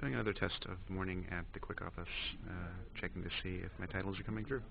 Doing another test of morning at the quick office, uh, checking to see if my titles are coming through.